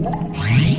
Música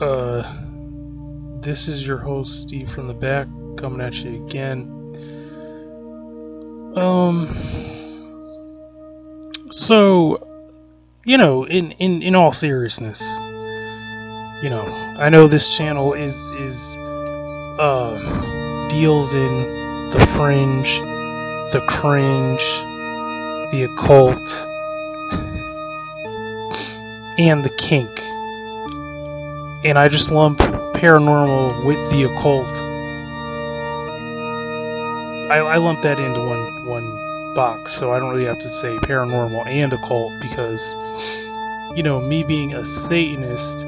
Uh, this is your host, Steve from the back, coming at you again. Um, so, you know, in, in, in all seriousness, you know, I know this channel is, is, uh, deals in the fringe, the cringe, the occult, and the kink and I just lump paranormal with the occult. I, I lump that into one one box, so I don't really have to say paranormal and occult because, you know, me being a Satanist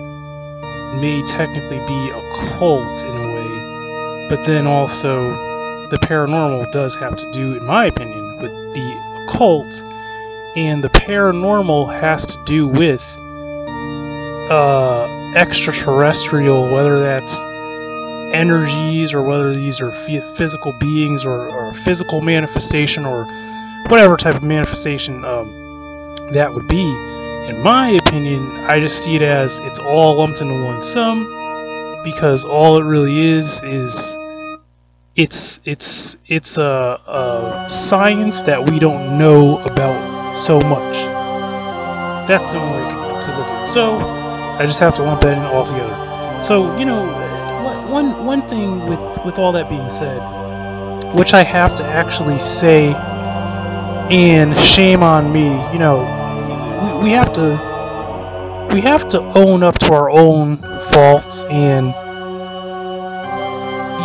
may technically be a cult in a way, but then also the paranormal does have to do, in my opinion, with the occult, and the paranormal has to do with uh extraterrestrial, whether that's energies or whether these are physical beings or, or physical manifestation or whatever type of manifestation um, that would be. In my opinion, I just see it as it's all lumped into one sum because all it really is is it's it's it's a, a science that we don't know about so much. That's the only way I could look at it. So I just have to lump that in all together. So, you know, one one thing with with all that being said, which I have to actually say, and shame on me, you know, we, have to we have to own up to our own faults and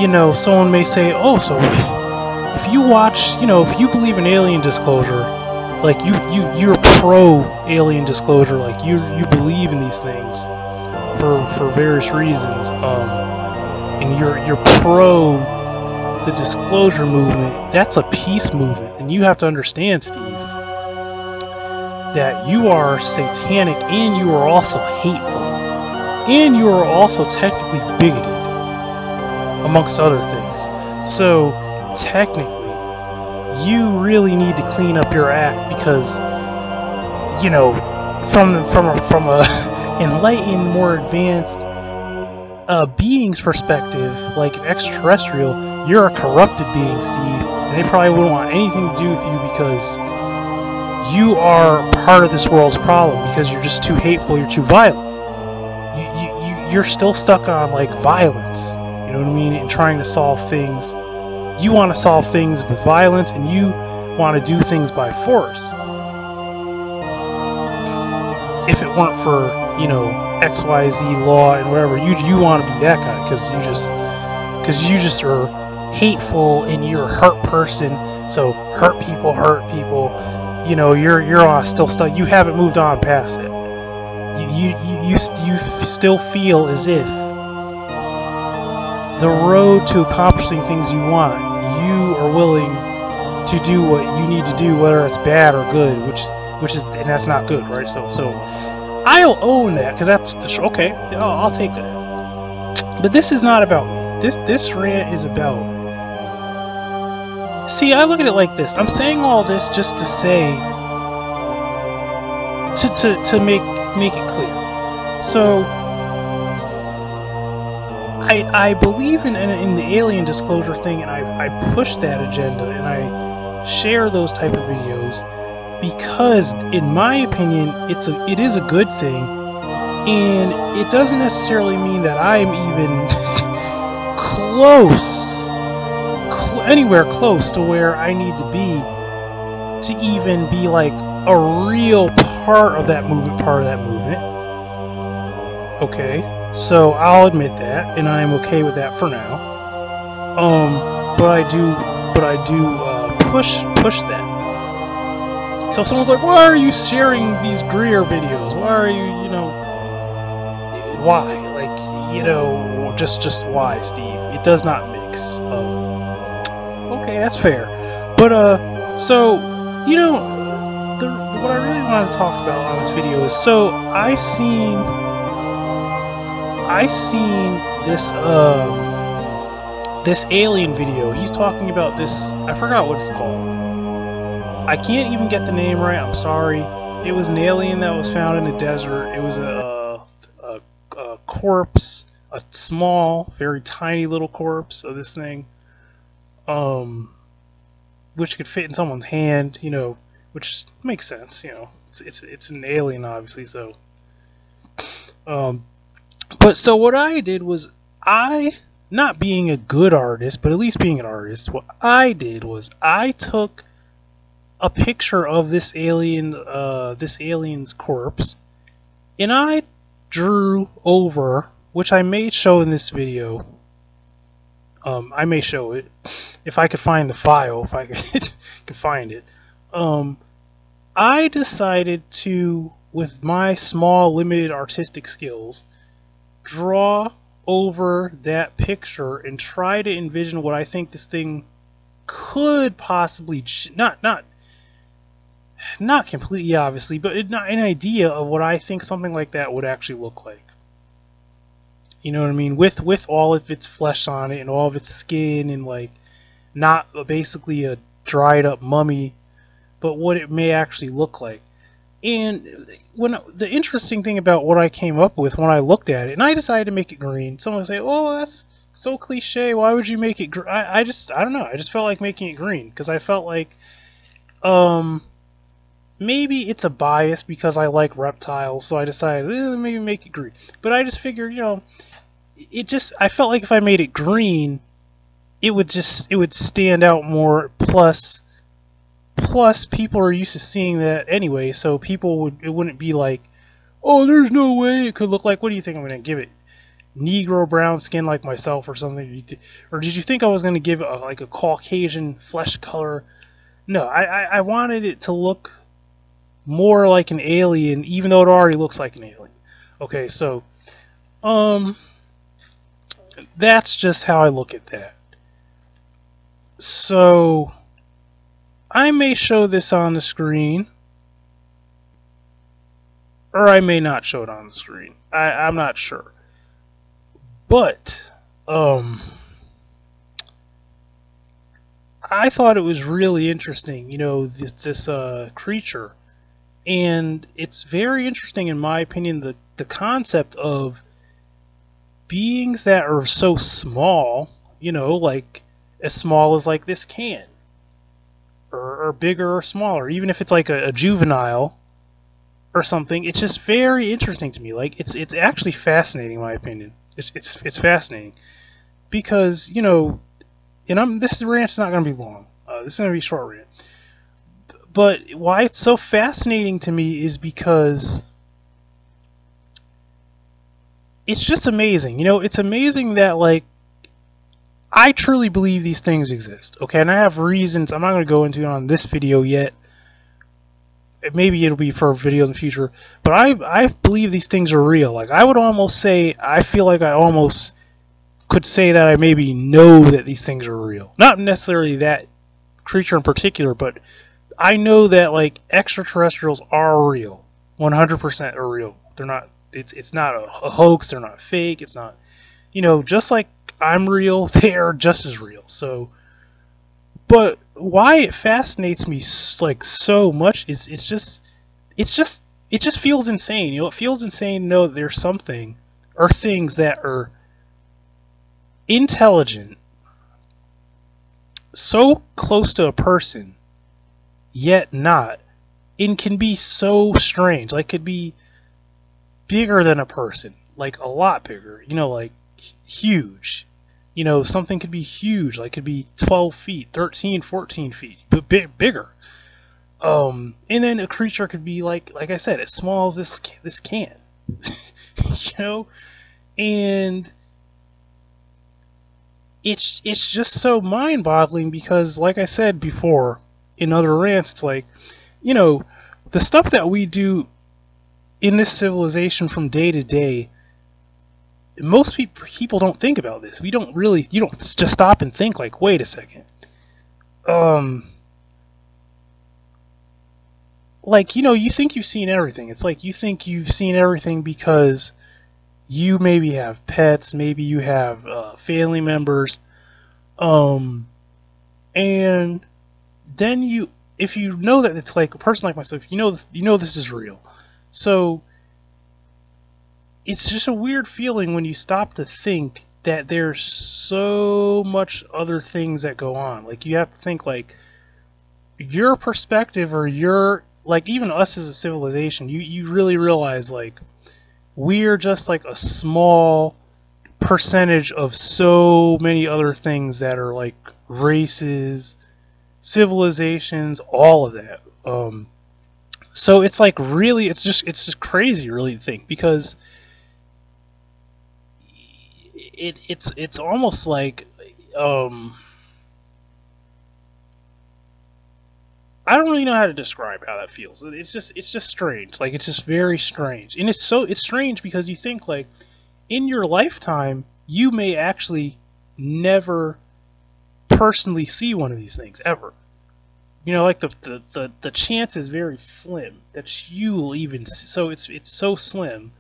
you know, someone may say, "Oh, so if you watch, you know, if you believe in alien disclosure, like you you you're pro alien disclosure. Like you you believe in these things for for various reasons um and you're you're pro the disclosure movement. That's a peace movement and you have to understand steve that you are satanic and you are also hateful and you are also technically bigoted amongst other things. So technically you really need to clean up your act because you know from from a, from a enlightened more advanced uh, being's perspective like an extraterrestrial you're a corrupted being steve. And they probably wouldn't want anything to do with you because you are part of this world's problem because you're just too hateful you're too violent. You, you, you you're still stuck on like violence you know what i mean and trying to solve things you want to solve things with violence and you want to do things by force. If it weren't for, you know, XYZ law and whatever, you you want to be that guy because you just because you just are hateful and you're a hurt person. So hurt people, hurt people. You know, you're you're still stuck. You haven't moved on past it. You you you you, you still feel as if the road to accomplishing things you want willing to do what you need to do, whether it's bad or good, which which is and that's not good, right? So so I'll own that because that's the, okay. I'll, I'll take that. But this is not about. This this rant is about. See, I look at it like this. I'm saying all this just to say to to to make make it clear. So I, I believe in, in, in the alien disclosure thing, and I, I push that agenda, and I share those type of videos because, in my opinion, it's a it is a good thing, and it doesn't necessarily mean that I'm even close, cl- anywhere close to where I need to be to even be like a real part of that movement, part of that movement. Okay. So I'll admit that, and I'm okay with that for now. Um, but I do, but I do uh, push push that. So if someone's like, "Why are you sharing these Greer videos? Why are you, you know, why? Like, you know, just just why, Steve? It does not mix." Um, okay, that's fair. But uh, so you know, the, what I really want to talk about on this video is so I seen I seen this um this alien video. He's talking about this. I forgot what it's called. I can't even get the name right. I'm sorry. It was an alien that was found in a desert. It was a, a, a corpse, a small, very tiny little corpse of this thing, um, which could fit in someone's hand. You know, which makes sense. You know, it's it's, it's an alien, obviously. So, um, but so what I did was I not being a good artist, but at least being an artist, what I did was I took a picture of this alien uh, this alien's corpse and I drew over which I may show in this video. Um, I may show it if I could find the file, if I could, could find it. Um, I decided to, with my small, limited artistic skills, draw over that picture and try to envision what I think this thing could possibly not not not completely obviously, but not an idea of what I think something like that would actually look like. You know what I mean? With with all of its flesh on it and all of its skin and like not basically a dried up mummy, but what it may actually look like. And when the interesting thing about what I came up with when I looked at it, and I decided to make it green. Someone would say, "Oh, that's so cliche. Why would you make it?" Gr-? I, I just I don't know. I just felt like making it green because I felt like, um, maybe it's a bias because I like reptiles, so I decided eh, maybe make it green. But I just figured, you know, it just I felt like if I made it green, it would just it would stand out more. Plus Plus, people are used to seeing that anyway, so people would it wouldn't be like, oh, there's no way it could look like. What do you think I'm to give it? Negro brown skin like myself or something? Or did you think I was to give it a, like a Caucasian flesh color? No, I, I, I wanted it to look more like an alien, even though it already looks like an alien. Okay, so, um, that's just how I look at that. So, I may show this on the screen, or I may not show it on the screen. I, I'm not sure. But, um, I thought it was really interesting, you know, this, this uh, creature. And it's very interesting, in my opinion, the, the concept of beings that are so small, you know, like as small as like this can or, or bigger or smaller, even if it's like a, a juvenile or something. It's just very interesting to me. Like it's it's actually fascinating, in my opinion. It's it's it's fascinating because you know, and I'm this rant's not going to be long. Uh, this is going to be short rant. But why it's so fascinating to me is because it's just amazing. You know, it's amazing that like I truly believe these things exist, okay? And I have reasons I'm not going to go into it on this video yet. Maybe it'll be for a video in the future, but I I believe these things are real. Like I would almost say I feel like I almost could say that I maybe know that these things are real. Not necessarily that creature in particular, but I know that like extraterrestrials are real. 100% are real. They're not it's it's not a, a hoax, they're not fake, it's not you know, just like I'm real, they are just as real. So, but why it fascinates me like so much is it's just, it's just, it just feels insane. You know, it feels insane to know that there's something or things that are intelligent, so close to a person, yet not, and can be so strange. Like, could be bigger than a person, like a lot bigger, you know, like huge. You know, something could be huge, like could be 12 feet, 13, 14 feet, but big, bigger. Um, and then a creature could be like, like I said, as small as this this can, you know, and it's it's just so mind-boggling because, like I said before in other rants, it's like, you know, the stuff that we do in this civilization from day to day. Most people don't think about this. We don't really. You don't just stop and think like, wait a second. Um, like you know you think you've seen everything it's like you think you've seen everything because you maybe have pets maybe you have uh, family members um and then you if you know that it's like a person like myself you know this, you know this is real so it's just a weird feeling when you stop to think that there's so much other things that go on like you have to think like your perspective or your like even us as a civilization, you you really realize like we're just like a small percentage of so many other things that are like races, civilizations, all of that. Um, so it's like really, it's just it's just crazy, really to think because it it's it's almost like um I don't really know how to describe how that feels. It's just it's just strange. Like it's just very strange. And it's so it's strange because you think like in your lifetime you may actually never personally see one of these things ever. You know, like the the, the, the chance is very slim that you will even see, so it's it's so slim.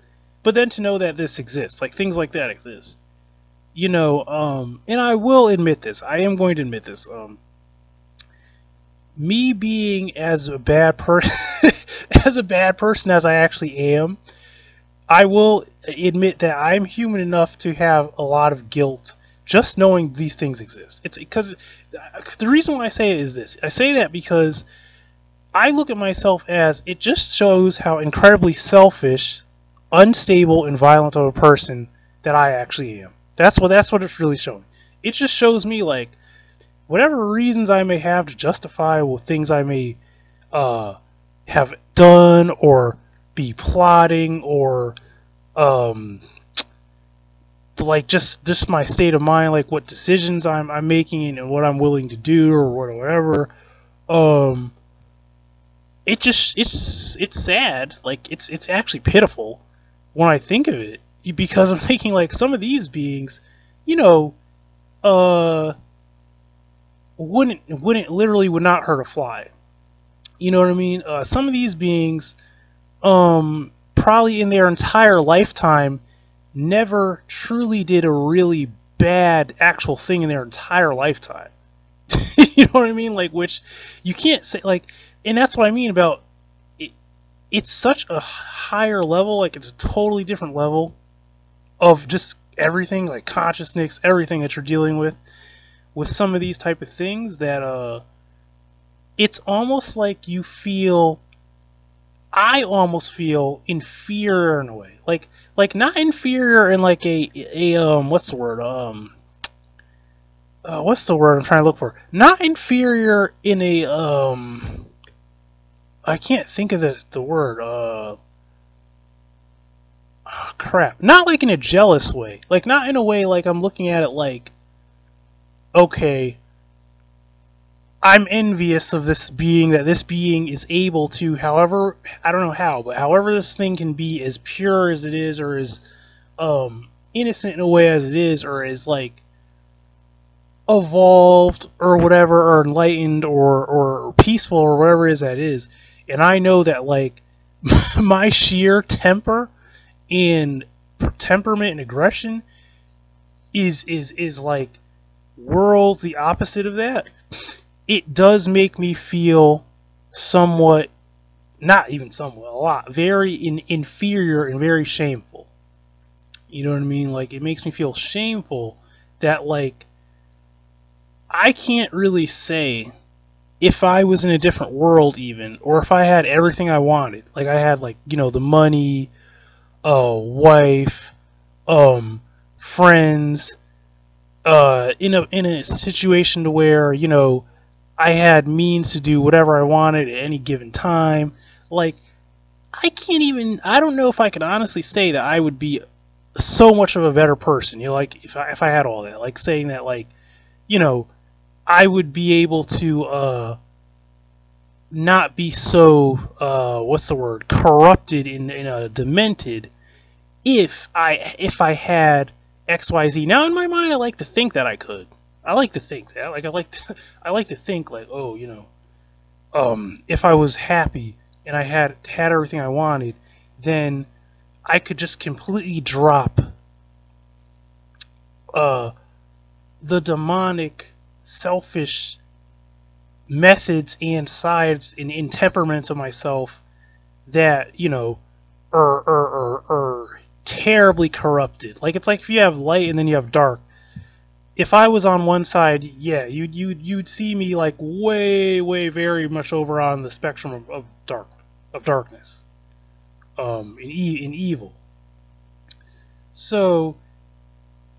But then to know that this exists, like things like that exist. You know, um and I will admit this. I am going to admit this. Um me being as a bad person as a bad person as I actually am, I will admit that I'm human enough to have a lot of guilt just knowing these things exist. It's because the reason why I say it is this. I say that because I look at myself as it just shows how incredibly selfish, unstable, and violent of a person that I actually am. That's what that's what it's really showing. It just shows me like whatever reasons I may have to justify things I may uh, have done or be plotting or um, like just just my state of mind, like what decisions I'm I'm making and what I'm willing to do or whatever. Um, it just it's it's sad. Like it's it's actually pitiful when I think of it because I'm thinking like some of these beings, you know, uh wouldn't wouldn't literally would not hurt a fly. You know what I mean? Uh, some of these beings, um, probably in their entire lifetime, never truly did a really bad actual thing in their entire lifetime. you know what I mean? Like, which you can't say like, and that's what I mean about it. It's such a higher level, like it's a totally different level of just everything, like consciousness, everything that you're dealing with with some of these type of things that uh it's almost like you feel I almost feel inferior in a way. Like like not inferior in like a a um what's the word? Um uh, what's the word I'm trying to look for? Not inferior in a um I can't think of the the word uh oh, crap. Not like in a jealous way. Like not in a way like I'm looking at it like okay, I'm envious of this being that this being is able to, however, I don't know how, but however this thing can be as pure as it is, or as um, innocent in a way as it is, or as like evolved or whatever, or enlightened or or peaceful or whatever it is that is. And I know that like my sheer temper and temperament and aggression is is is like worlds the opposite of that, it does make me feel somewhat, not even somewhat, a lot, very in, inferior and very shameful. You know what I mean? Like, it makes me feel shameful that like I can't really say if I was in a different world even or if I had everything I wanted. Like I had like, you know, the money, uh wife, um friends, uh in a in a situation to where, you know, I had means to do whatever I wanted at any given time. Like I can't even I don't know if I can honestly say that I would be so much of a better person. You know, like if I if I had all that, like saying that, like you know, I would be able to uh, not be so uh, what's the word corrupted in in a demented if I if I had X Y Z. Now in my mind, I like to think that I could. I like to think that. Like I like to, I like to think like oh you know, um, if I was happy and I had had everything I wanted, then I could just completely drop uh, the demonic, selfish methods and sides and, and temperaments of myself that, you know, are, are, are, are terribly corrupted. Like, it's like if you have light and then you have dark. If I was on one side, yeah, you you you'd see me like way, way, very much over on the spectrum of, of dark, of darkness um, in, e- in evil. So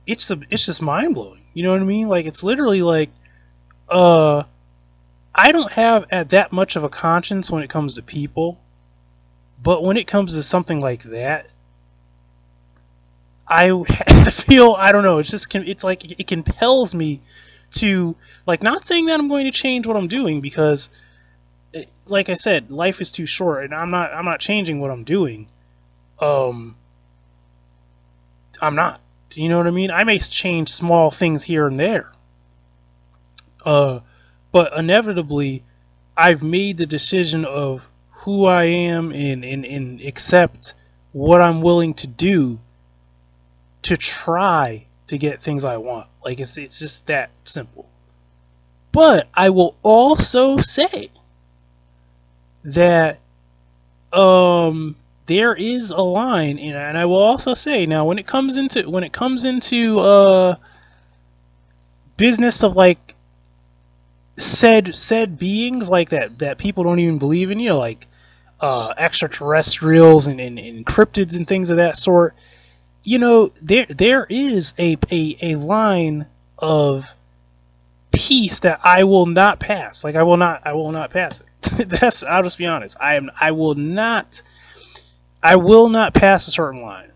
it's a, it's just mind blowing. You know what I mean? Like it's literally like, uh, I don't have that much of a conscience when it comes to people, but when it comes to something like that, I feel I don't know. It's just it's like it compels me to like not saying that I'm going to change what I'm doing because like I said, life is too short, and I'm not I'm not changing what I'm doing. Um, I'm not. Do you know what I mean? I may change small things here and there. Uh, but inevitably, I've made the decision of who I am and, and, and accept what I'm willing to do to try to get things I want. Like it's it's just that simple. But I will also say that um there is a line and, and I will also say now when it comes into when it comes into uh business of like said said beings like that that people don't even believe in you know like uh extraterrestrials and, and, and cryptids and things of that sort you know there there is a a, a line of peace that I will not pass like I will not I will not pass it that's I'll just be honest. I am I will not I will not pass a certain line.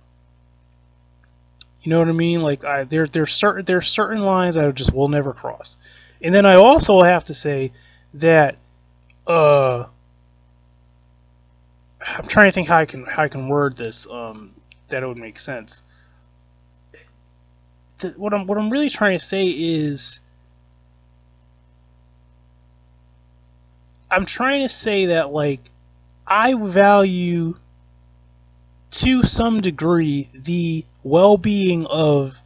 You know what I mean? Like I there there's certain there's certain lines I just will never cross. And then I also have to say that uh I'm trying to think how I can how I can word this um that it would make sense. The, what I'm what I'm really trying to say is I'm trying to say that like I value to some degree the well-being of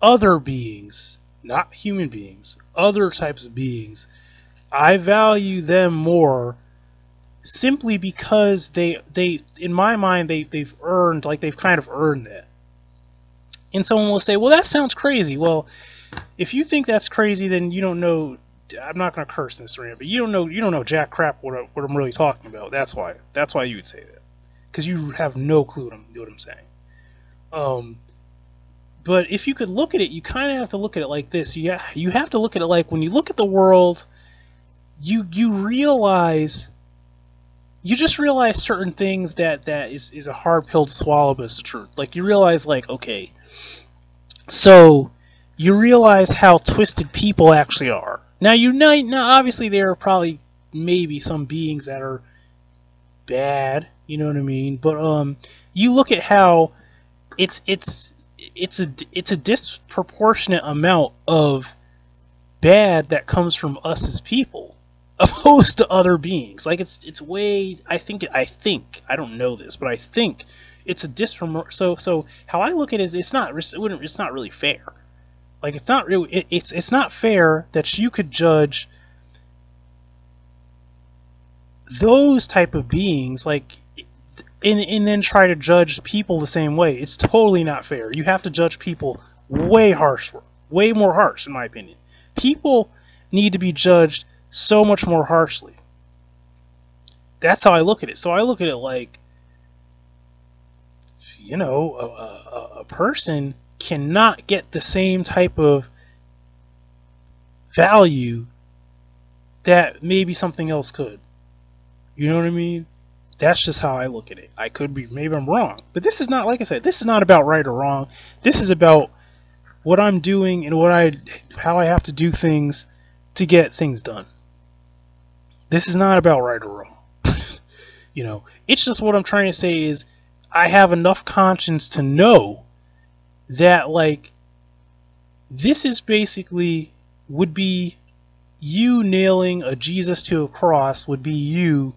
other beings, not human beings, other types of beings. I value them more simply because they they in my mind they they've earned like they've kind of earned it. And someone will say, "Well, that sounds crazy." Well, if you think that's crazy, then you don't know I'm not going to curse this rant, but you don't know you don't know jack crap what, I, what I'm really talking about. That's why that's why you would say that because you have no clue what I'm, what I'm saying. Um, but if you could look at it, you kind of have to look at it like this. You ha- you have to look at it like when you look at the world, you you realize you just realize certain things that that is is a hard pill to swallow, but it's the truth. Like you realize like okay, so you realize how twisted people actually are now you know, now obviously there are probably maybe some beings that are bad, you know what I mean? But um, you look at how it's it's it's a it's a disproportionate amount of bad that comes from us as people opposed to other beings. Like it's it's way i think i think i don't know this but i think it's a dispropor so so how i look at it is it's not it's not really fair. Like it's not really it, it's it's not fair that you could judge those type of beings like and, and then try to judge people the same way. It's totally not fair. You have to judge people way harsher, way more harsh, in my opinion. People need to be judged so much more harshly. That's how I look at it. So I look at it like, you know, a, a, a person cannot get the same type of value that maybe something else could. You know what I mean? That's just how I look at it. I could be, maybe I'm wrong. But this is not, like I said, this is not about right or wrong. This is about what I'm doing and what I, how I have to do things to get things done. This is not about right or wrong. you know, it's just what I'm trying to say is I have enough conscience to know that, like, this is basically would be you nailing a Jesus to a cross would be you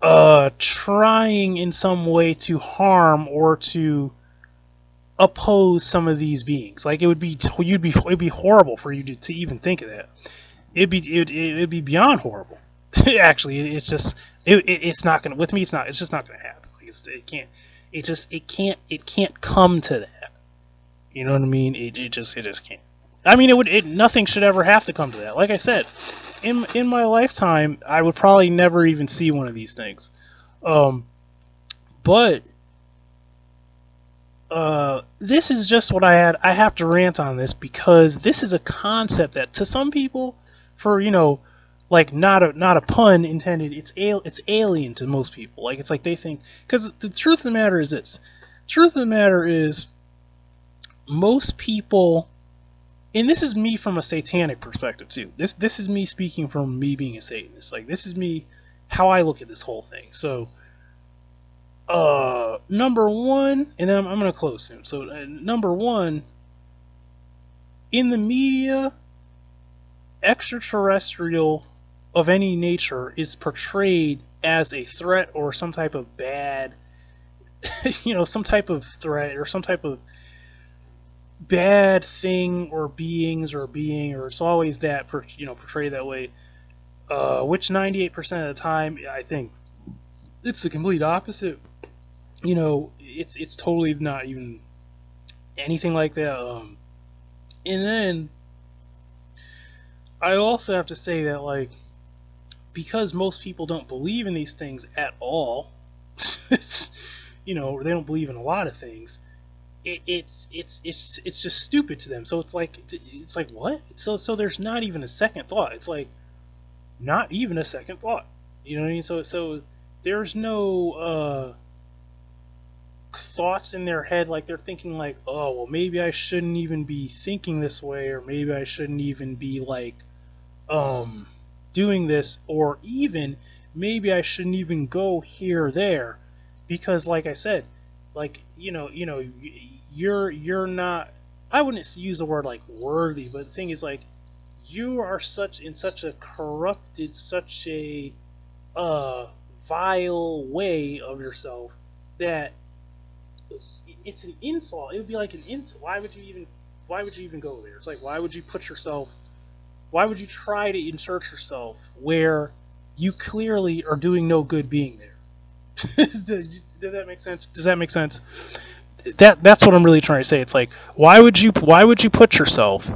uh trying in some way to harm or to oppose some of these beings. Like it would be you'd be it'd be horrible for you to, to even think of that. It'd be it, it'd be beyond horrible. Actually it's just it, it, it's not gonna with me it's not it's just not gonna happen. It can't it just it can't it can't come to that. You know what i mean? It, it just it just can't. I mean, it would. It, nothing should ever have to come to that. Like I said, in in my lifetime, I would probably never even see one of these things. Um, but uh, this is just what I had. I have to rant on this because this is a concept that, to some people, for you know, like not a not a pun intended. It's al- it's alien to most people. Like it's like they think because the truth of the matter is this. Truth of the matter is, most people and this is me from a satanic perspective too. This this is me speaking from me being a Satanist. Like this is me how I look at this whole thing. So uh number 1 and then I'm, I'm going to close soon. So uh, number 1 in the media extraterrestrial of any nature is portrayed as a threat or some type of bad you know some type of threat or some type of bad thing or beings or being or it's always that you know portrayed that way. Uh, which 98% of the time i think it's the complete opposite. You know it's it's totally not even anything like that um, and then i also have to say that like because most people don't believe in these things at all it's you know they don't believe in a lot of things it, it's it's it's it's just stupid to them. So it's like it's like what? So so there's not even a second thought. It's like not even a second thought. You know what I mean? So so there's no uh thoughts in their head like they're thinking like, "Oh, well maybe I shouldn't even be thinking this way or maybe I shouldn't even be like um doing this or even maybe I shouldn't even go here or there because like I said, like you know, you know, you're you're not. I wouldn't use the word like worthy, but the thing is like you are such in such a corrupted, such a uh vile way of yourself that it's an insult. It would be like an insult. Why would you even? Why would you even go there? It's like why would you put yourself? Why would you try to insert yourself where you clearly are doing no good being there? does, does that make sense? Does that make sense? That that's what I'm really trying to say. It's like why would you why would you put yourself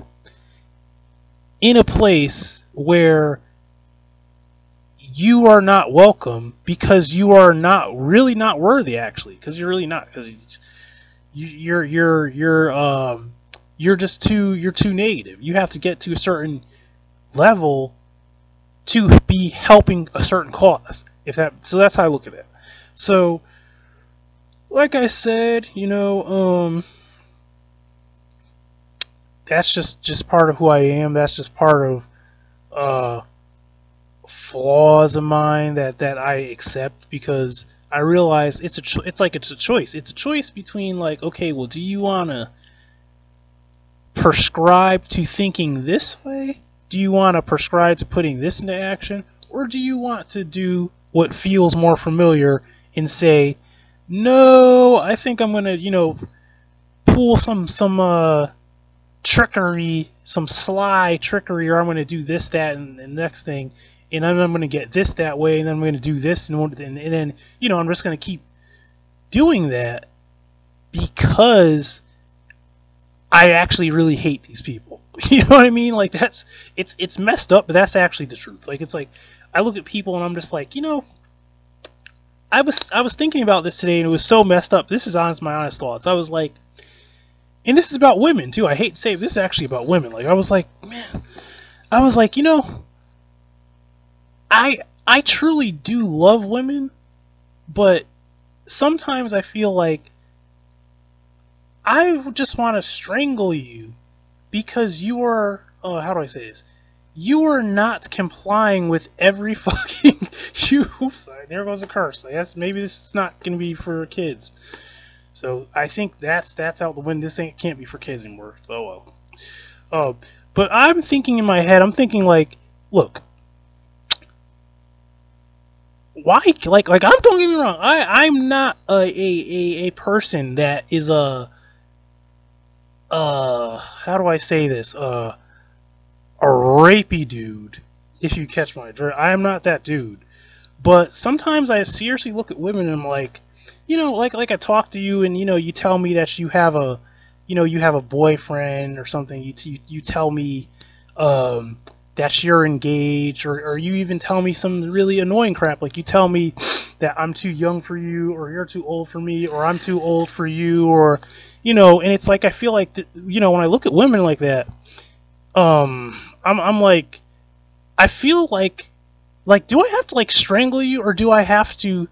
in a place where you are not welcome because you are not really not worthy actually? Because you're really not because you're you're you're um you're just too you're too negative you have to get to a certain level to be helping a certain cause if that so that's how i look at it. So like I said, you know, um, that's just just part of who I am. That's just part of uh, flaws of mine that that I accept because I realize it's a it's like it's a choice. It's a choice between like, okay, well, do you want to prescribe to thinking this way? Do you want to prescribe to putting this into action, or do you want to do what feels more familiar and say, no, I think I'm gonna, you know, pull some some uh trickery, some sly trickery, or I'm gonna do this, that, and the next thing, and then I'm gonna get this that way, and then I'm gonna do this, and, and, and then you know I'm just gonna keep doing that because I actually really hate these people. You know what I mean? Like that's it's it's messed up, but that's actually the truth. Like it's like I look at people and I'm just like, you know, I was I was thinking about this today and it was so messed up. This is honest my honest thoughts. I was like and this is about women too. I hate to say it, this is actually about women. Like I was like, man, I was like, you know, I I truly do love women, but sometimes I feel like I just want to strangle you because you are. Oh, how do I say this? You are not complying with every fucking. you. Sorry, there goes a curse. I guess maybe this is not going to be for kids. So I think that's that's out the window. This ain't can't be for kids anymore. Oh well. Uh, but I'm thinking in my head. I'm thinking like, look. Why like like I'm don't get me wrong. I I'm not a a, a, a person that is a uh how do I say this? Uh a rapey dude, if you catch my drift. I am not that dude. But sometimes I seriously look at women and I'm like, you know, like like I talk to you and you know, you tell me that you have a you know, you have a boyfriend or something. You you, you tell me um that you're engaged or, or you even tell me some really annoying crap like you tell me that i'm too young for you or you're too old for me or i'm too old for you or you know, and it's like I feel like the, you know when I look at women like that, um, I'm I'm like, I feel like, like, do I have to like strangle you or do I have to?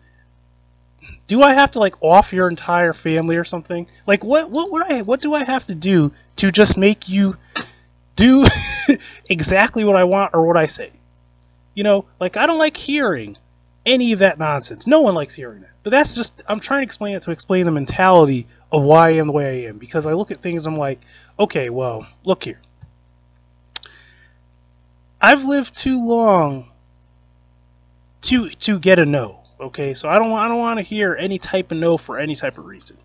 Do I have to like off your entire family or something? Like what what what I what do I have to do to just make you do exactly what I want or what I say? You know, like I don't like hearing any of that nonsense. No one likes hearing that. But that's just I'm trying to explain it to explain the mentality of why I am the way I am. Because I look at things, I'm like, okay, well, look here. I've lived too long to to get a no. Okay, so I don't I don't want to hear any type of no for any type of reason.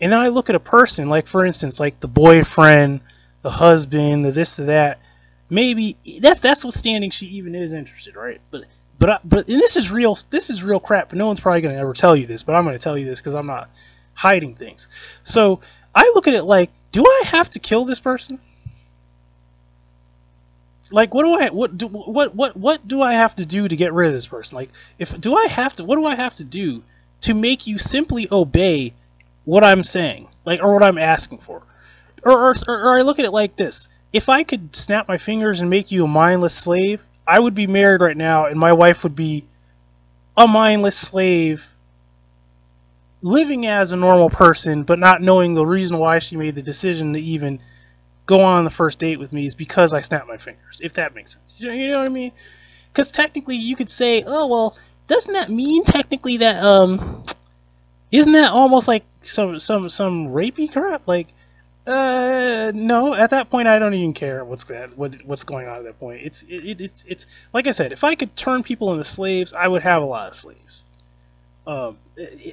And then I look at a person, like for instance, like the boyfriend, the husband, the this, the that. Maybe that's that's what standing she even is interested, right? But but I, but and this is real. This is real crap. But no one's probably gonna ever tell you this. But I'm gonna tell you this because I'm not hiding things. So I look at it like, do I have to kill this person? Like, what do I what do what what what do I have to do to get rid of this person? Like, if do I have to what do I have to do to make you simply obey what I'm saying, like, or what I'm asking for? Or or, or I look at it like this: if I could snap my fingers and make you a mindless slave, I would be married right now, and my wife would be a mindless slave living as a normal person, but not knowing the reason why she made the decision to even go on the first date with me is because I snapped my fingers, if that makes sense. You know what I mean? Because technically, you could say, oh, well, doesn't that mean technically that, um, isn't that almost like some, some, some rapey crap? Like, uh, no, at that point, I don't even care what's that, what, what's going on at that point. It's, it, it's, it's, like I said, if I could turn people into slaves, I would have a lot of slaves. Um,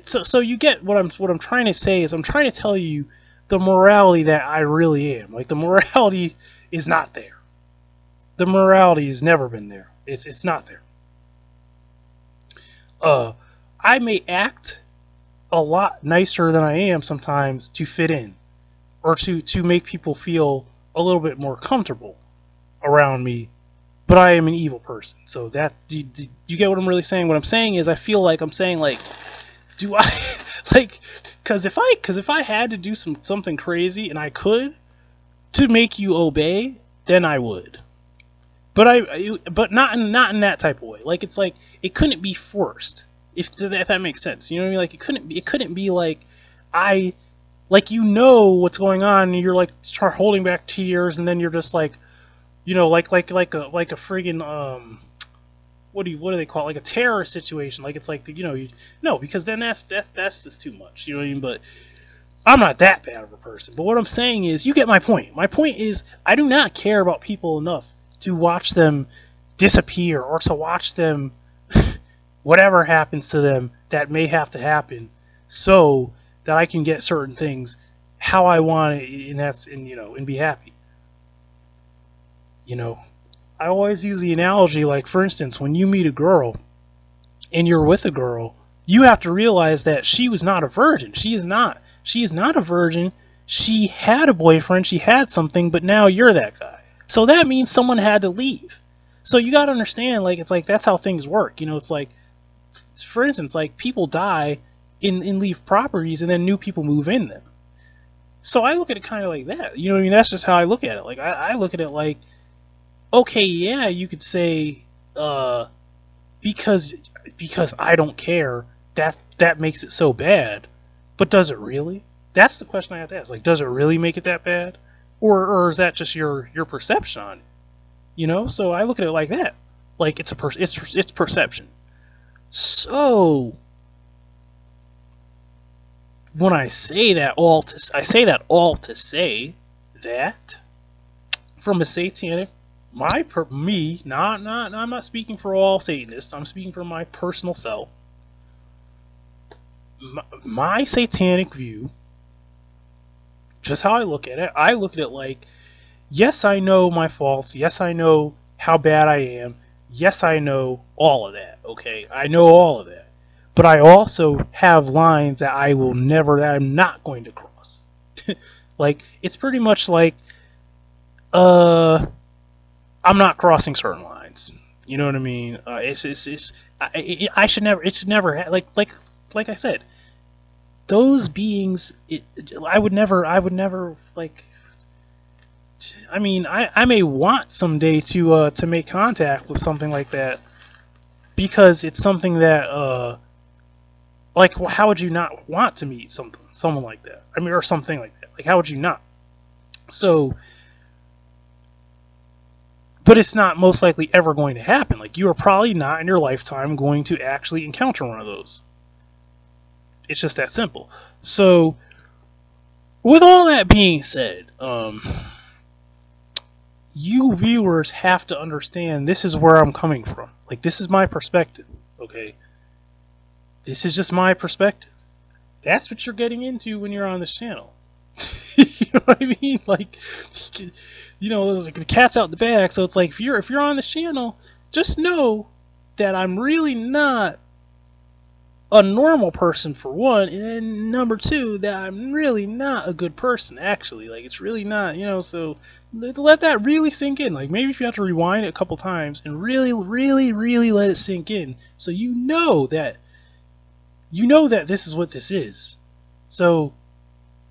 so so you get what I'm what I'm trying to say is I'm trying to tell you the morality that I really am. Like the morality is not there. The morality has never been there. It's it's not there. Uh, I may act a lot nicer than I am sometimes to fit in, or to to make people feel a little bit more comfortable around me but I am an evil person. So that do do you, get what I'm really saying? What I'm saying is I feel like I'm saying like, do I like? Because if I because if I had to do some something crazy and I could to make you obey, then I would. But I but not in not in that type of way. Like it's like it couldn't be forced. If if that makes sense, you know what I mean? Like it couldn't be it couldn't be like I like you know what's going on and you're like start holding back tears and then you're just like you know, like like like a like a friggin' um, what do you what do they call it? like a terror situation? Like it's like the, you know you no because then that's that's that's just too much. You know what I mean? But I'm not that bad of a person. But what I'm saying is, you get my point. My point is, I do not care about people enough to watch them disappear or to watch them whatever happens to them that may have to happen so that I can get certain things how I want it and that's and you know and be happy you know, I always use the analogy like, for instance, when you meet a girl and you're with a girl, you have to realize that she was not a virgin. She is not. She is not a virgin she had a boyfriend, she had something, but now you're that guy. So that means someone had to leave. So you got to understand, like, it's like that's how things work. You know, it's like, for instance, like people die in, in leave properties and then new people move in them. So I look at it kind of like that. You know I mean? That's just how I look at it. Like, I, I look at it like, okay, yeah, you could say, uh, because because I don't care, that that makes it so bad. But does it really? That's the question I have to ask. Like, does it really make it that bad, or or is that just your your perception? You know. So I look at it like that. Like it's a per- it's it's perception. So when I say that all to I say that all to say that from a satanic my per, me not not I'm not speaking for all Satanists. I'm speaking for my personal self. My, my satanic view, just how I look at it, I look at it like, yes, I know my faults. Yes, I know how bad I am. Yes, I know all of that. Okay, I know all of that. But I also have lines that I will never, that I'm not going to cross. like it's pretty much like, uh I'm not crossing certain lines. You know what I mean? Uh, it's, it's, it's I, I, should never. It should never ha- like like like I said. Those beings, it, I would never. I would never like. I mean, I, I may want someday to uh, to make contact with something like that, because it's something that uh, like well, how would you not want to meet something someone like that? I mean, or something like that. Like how would you not? So but it's not most likely ever going to happen. Like you are probably not in your lifetime going to actually encounter one of those. It's just that simple. So, with all that being said, um, you viewers have to understand this is where I'm coming from. Like this is my perspective. Okay, this is just my perspective. That's what you're getting into when you're on this channel. you know what I mean? Like you know, like the cat's out the bag. So it's like if you're if you're on this channel, just know that I'm really not a normal person for one, and then number two that I'm really not a good person. Actually, like it's really not, you know. So let that really sink in. Like maybe if you have to rewind it a couple times and really, really, really let it sink in, so you know that you know that this is what this is. So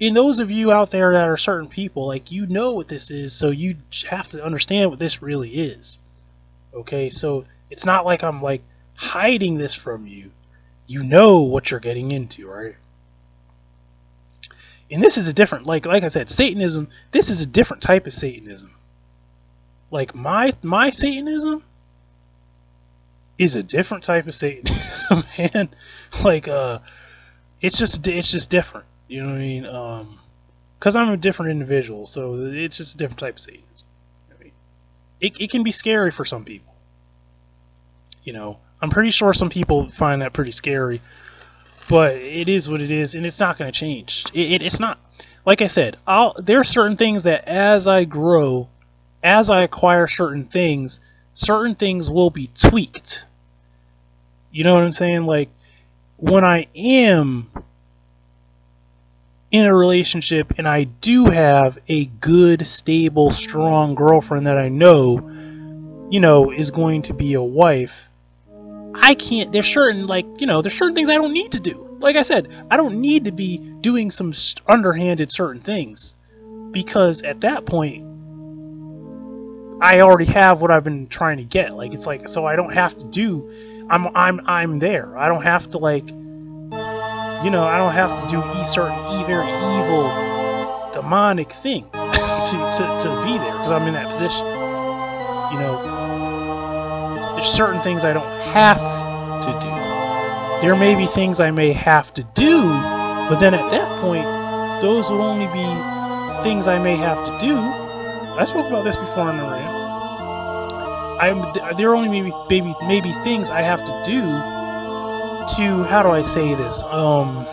in those of you out there that are certain people, like you know what this is, so you have to understand what this really is. Okay, so it's not like I'm like hiding this from you. You know what you're getting into, right? And this is a different like like I said, Satanism, this is a different type of Satanism. Like my my Satanism is a different type of Satanism, man. Like uh it's just it's just different you know what I mean? Um, because I'm a different individual, so it's just a different type of Satanism. I mean, it it can be scary for some people. You know, I'm pretty sure some people find that pretty scary, but it is what it is, and it's not going to change. It, it, it's not. Like I said, I'll, there are certain things that as I grow, as I acquire certain things, certain things will be tweaked. You know what I'm saying? Like when I am in a relationship and I do have a good, stable, strong girlfriend that I know, you know, is going to be a wife, I can't, there's certain, like, you know, there's certain things I don't need to do. Like I said, I don't need to be doing some underhanded certain things because at that point, I already have what I've been trying to get. Like, it's like, so I don't have to do, I'm, I'm, I'm there. I don't have to, like, you know, I don't have to do certain very evil, demonic things to, to, to be there because I'm in that position. You know, there's certain things I don't have to do. There may be things I may have to do, but then at that point, those will only be things I may have to do. I spoke about this before on the rant. I'm, there are only maybe, maybe, maybe things I have to do to how do I say this? Um,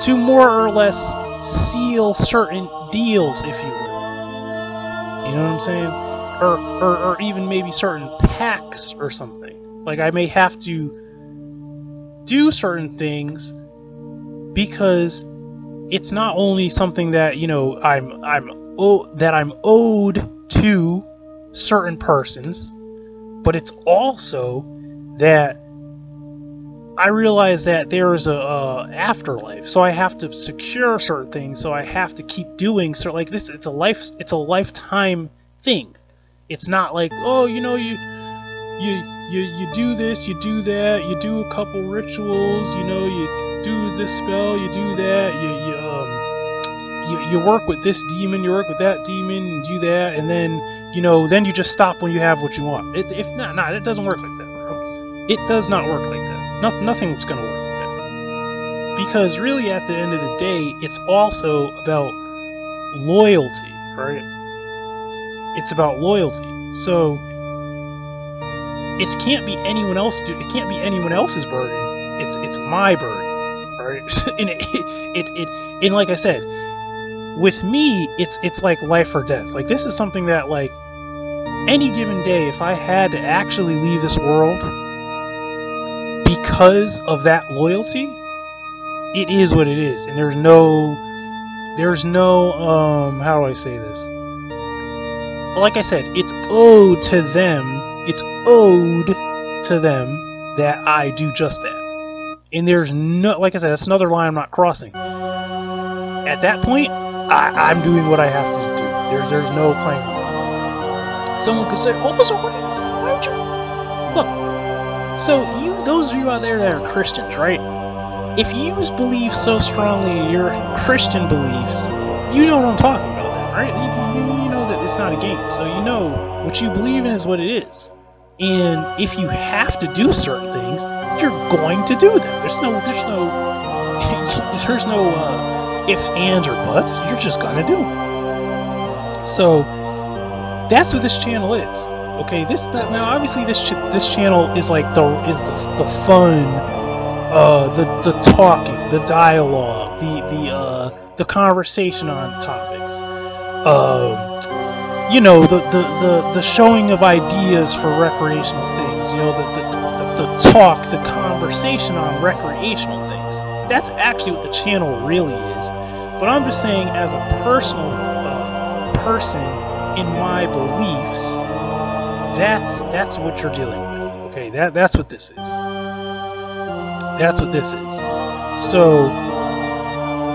to more or less seal certain deals, if you will. You know what I'm saying? Or, or, or even maybe certain packs or something. Like I may have to do certain things because it's not only something that you know I'm I'm oh, that I'm owed to certain persons, but it's also that I realize that there is a, a, afterlife, so I have to secure certain things. So I have to keep doing certain like this. It's a life. It's a lifetime thing. It's not like oh, you know, you you you you do this, you do that, you do a couple rituals, you know, you do this spell, you do that, you you um you, you work with this demon, you work with that demon, and do that, and then you know, then you just stop when you have what you want. It, if not, nah, it doesn't work like that. It does not work like that. No, nothing's gonna work like that. Because really, at the end of the day, it's also about loyalty, right? It's about loyalty. So it can't be anyone else. It can't be anyone else's burden. It's it's my burden, right? and it, it it and like I said, with me, it's it's like life or death. Like this is something that like any given day, if I had to actually leave this world because of that loyalty, it is what it is, and there's no, there's no, um, how do I say this? Like I said, it's owed to them. It's owed to them that I do just that. And there's no, like I said, that's another line I'm not crossing. At that point, I, I'm doing what I have to do. There's, there's no claim. Someone could say, "Oh, so what? So you those of you out there that are Christians, right? If you believe so strongly in your Christian beliefs, you know what I'm talking about, then, right? You, you, know that it's not a game, so you know what you believe in is what it is. And if you have to do certain things, you're going to do them. There's no, there's no, there's no uh, if, ands, or buts. You're just gonna do them. So that's what this channel is. Okay, this now obviously this this channel is like the is the the fun, uh, the the talking, the dialogue, the the uh the conversation on topics, um, you know the the the the showing of ideas for recreational things. You know the the, the, the talk, the conversation on recreational things. That's actually what the channel really is. But I'm just saying, as a personal uh, person in my beliefs that's that's what you're dealing with. Okay, that that's what this is. That's what this is. So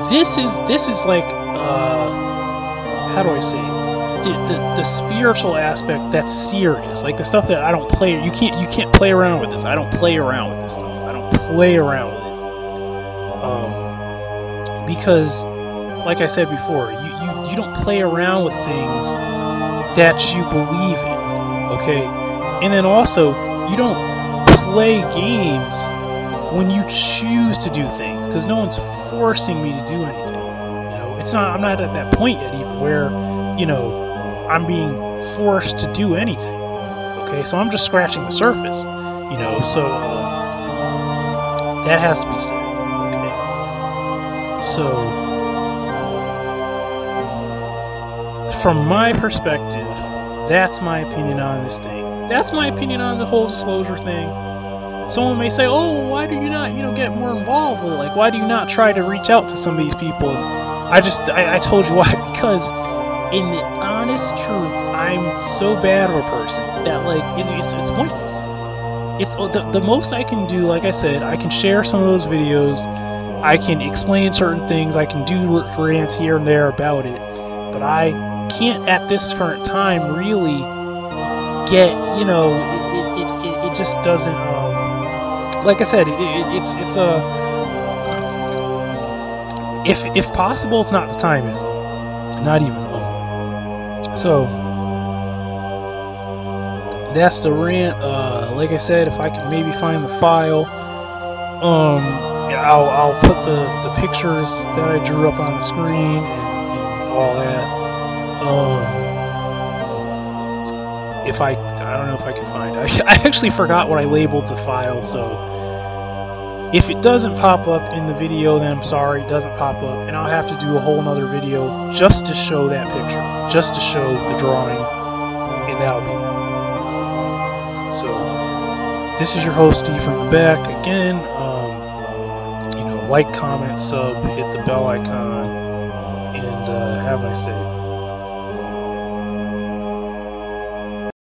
this is this is like uh, how do I say it? The, the, the spiritual aspect that's serious, like the stuff that I don't play. You can't you can't play around with this. I don't play around with this stuff. I don't play around with it. Um, because, like I said before, you, you you don't play around with things that you believe in okay? And then also, you don't play games when you choose to do things because no one's forcing me to do anything. You know, it's not. I'm not at that point yet, even where you know I'm being forced to do anything. Okay, so I'm just scratching the surface. You know, so that has to be said. Okay, so. From my perspective, that's my opinion on this thing. That's my opinion on the whole disclosure thing. Someone may say, "Oh, why do you not, you know, get more involved with it? Like, why do you not try to reach out to some of these people?" I just, I, I told you why. Because, in the honest truth, I'm so bad of a person that like it, it's it's pointless. It's oh, the the most I can do. Like I said, I can share some of those videos. I can explain certain things. I can do rants here and there about it. But I can't at this current time really get you know it it, it, it just doesn't um, like I said it, it's it's a if if possible it's not the time not even so that's the rant uh, like I said if I can maybe find the file um I'll, I'll put the, the pictures that I drew up on the screen and, and all that um, if I, I don't know if I can find it. I actually forgot what I labeled the file, so if it doesn't pop up in the video, then I'm sorry, it doesn't pop up, and I'll have to do a whole nother video just to show that picture, just to show the drawing, that'll be it. So, this is your host, Steve from the back, again, um, you know, like, comment, sub, hit the bell icon, and uh, have nice day.